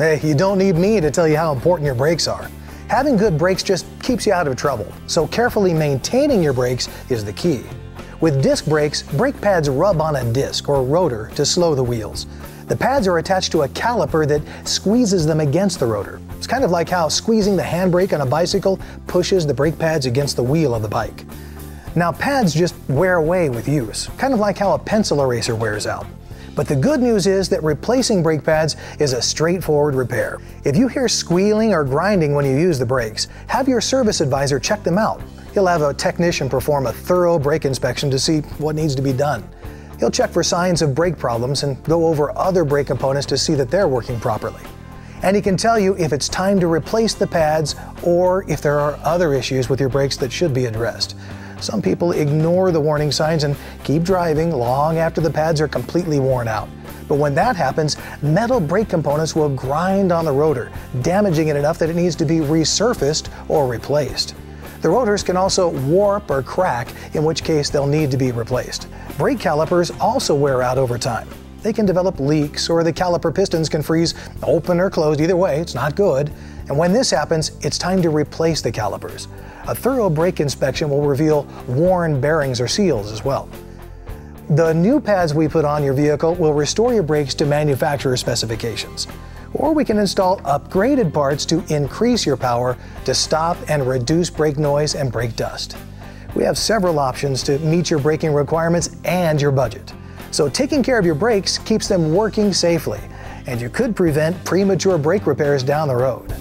Hey, you don't need me to tell you how important your brakes are. Having good brakes just keeps you out of trouble, so carefully maintaining your brakes is the key. With disc brakes, brake pads rub on a disc or rotor to slow the wheels. The pads are attached to a caliper that squeezes them against the rotor. It's kind of like how squeezing the handbrake on a bicycle pushes the brake pads against the wheel of the bike. Now, pads just wear away with use, kind of like how a pencil eraser wears out. But the good news is that replacing brake pads is a straightforward repair. If you hear squealing or grinding when you use the brakes, have your service advisor check them out. He'll have a technician perform a thorough brake inspection to see what needs to be done. He'll check for signs of brake problems and go over other brake components to see that they're working properly. And he can tell you if it's time to replace the pads or if there are other issues with your brakes that should be addressed. Some people ignore the warning signs and keep driving long after the pads are completely worn out. But when that happens, metal brake components will grind on the rotor, damaging it enough that it needs to be resurfaced or replaced. The rotors can also warp or crack, in which case they'll need to be replaced. Brake calipers also wear out over time. They can develop leaks or the caliper pistons can freeze open or closed. Either way, it's not good. And when this happens, it's time to replace the calipers. A thorough brake inspection will reveal worn bearings or seals as well. The new pads we put on your vehicle will restore your brakes to manufacturer specifications. Or we can install upgraded parts to increase your power to stop and reduce brake noise and brake dust. We have several options to meet your braking requirements and your budget. So taking care of your brakes keeps them working safely, and you could prevent premature brake repairs down the road.